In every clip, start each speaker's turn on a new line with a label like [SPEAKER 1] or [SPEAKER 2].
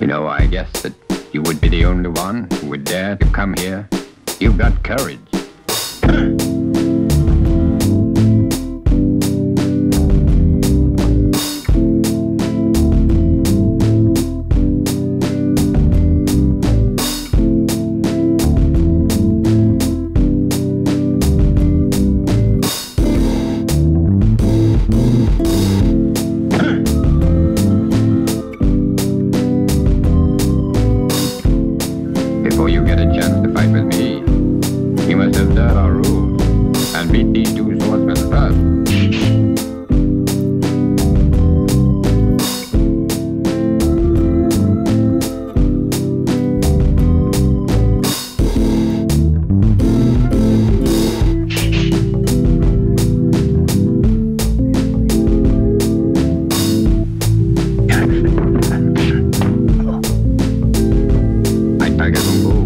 [SPEAKER 1] You know, I guess that you would be the only one who would dare to come here. You've got courage. Before you get a chance to fight with me, you must observe our rules and beat these two swordsmen first. pagué con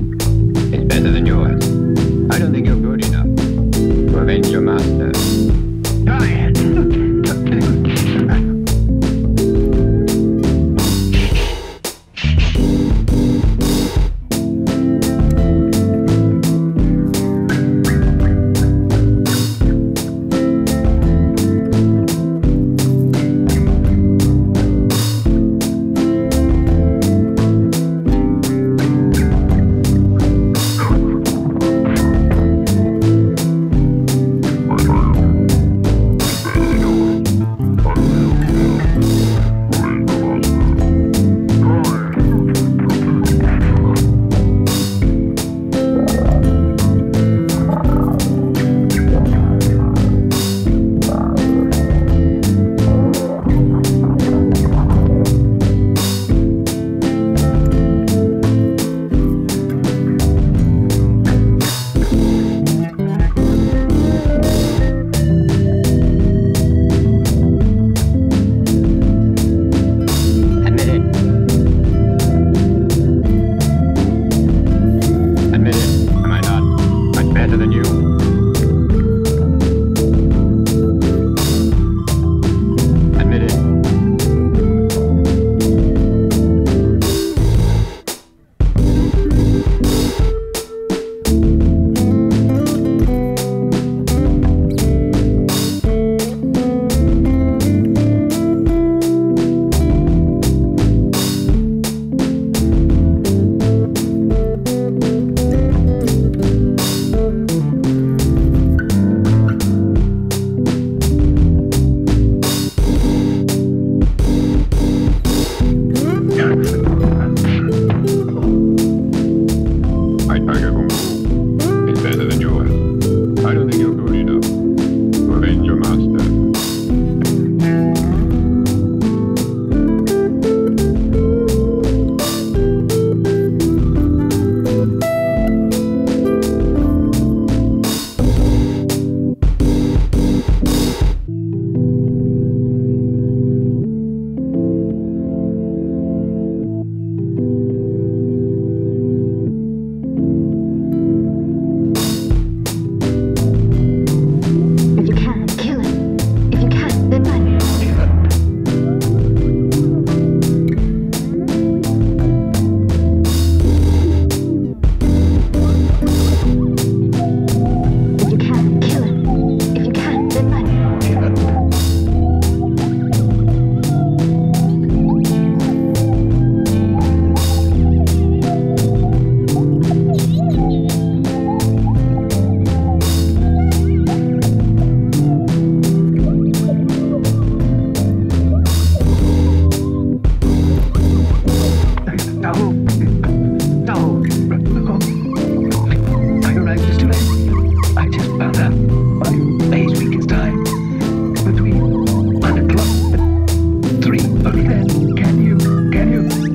[SPEAKER 2] you.